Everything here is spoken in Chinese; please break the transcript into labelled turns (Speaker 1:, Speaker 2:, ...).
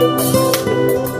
Speaker 1: 嗯。